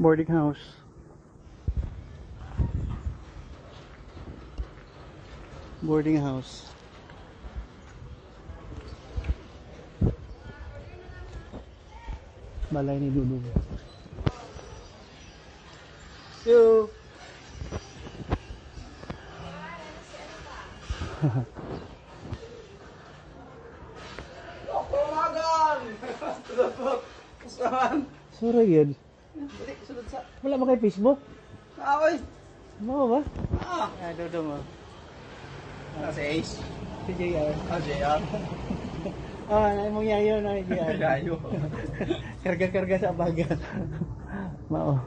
Boarding house. Boarding house. Balay ni Tumagan! Sulod po. Saan? sura yun. Dali, sulod sa... Wala ba kay Facebook? Away! Mo ba? Ah! Ah, dodo mo. Ah, si Ace. Si JR. Ah, JR. Ah, na mong yayo na JR. Yayo. Karga-karga sa baga. Mao.